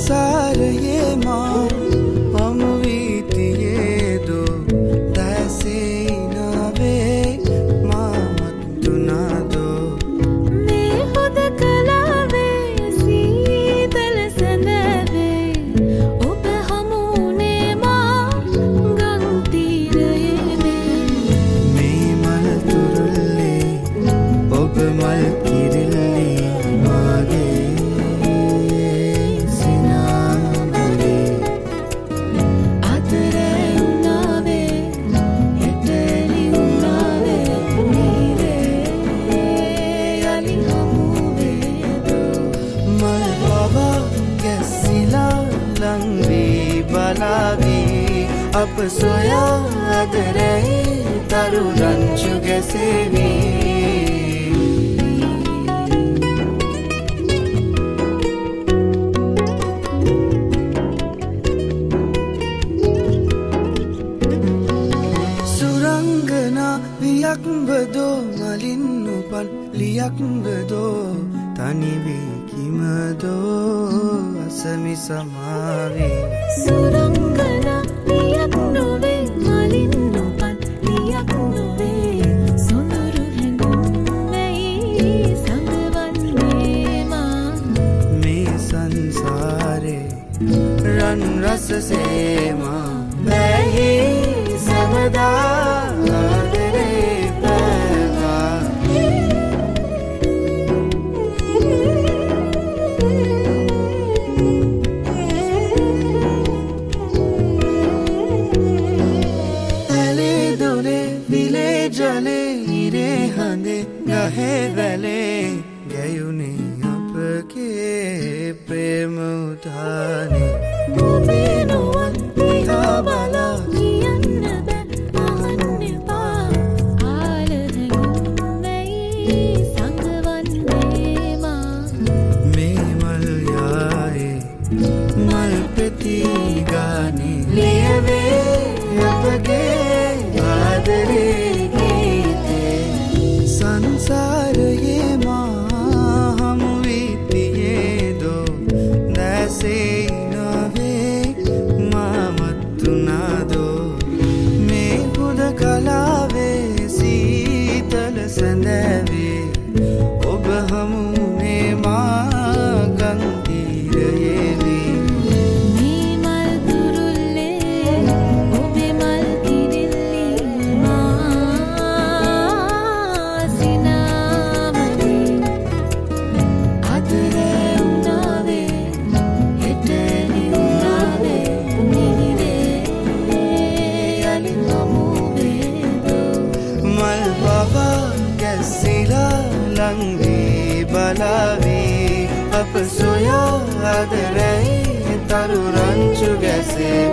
සංසාරයේ මා මමවීතියේදු දැසේනාවේ මාමත්තුනාදෝ මේ හොද කලාවේ සීතල සැඳවේ. ඔබ හමුණේ මා ගන්තීරයේ මේ මල් තුරුල්ලේ ඔබ මල් කිරිල්ලේ අප සොයා අදරැයි තරු රංචු ගැසේවී වියක්බදෝ මලින් උපන් ලියක්බදෝ තනිවී කිමදෝ අසමි සමාවේ. සුරංගන ලියක් නොවේ මලින් උපන් ලියක් නොවේ. සොඳුරු හැඟුම්මැයි සඟවන්නේමා මේ. සංසාරේ රන් රසසේමා බැහි සමදා जले हीरे हंदे गहे वाले गयुनी आपके प्रेम उठाने। ලංවී බලාවී අප සොයා අදරැයි තරු රංචු ගැසේවී